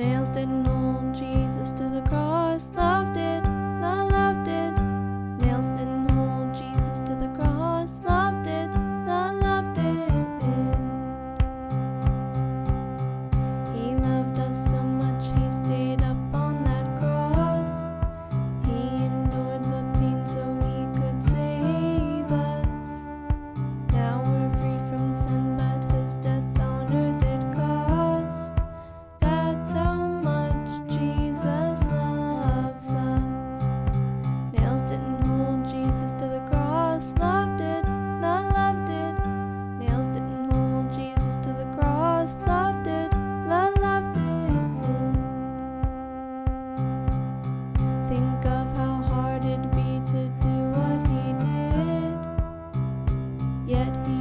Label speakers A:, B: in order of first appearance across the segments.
A: nails didn't hold Jesus to the cross. head.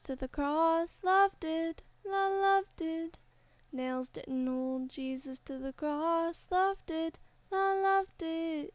A: To the cross, love did, la love did. Nails didn't hold Jesus to the cross, love did, la love did.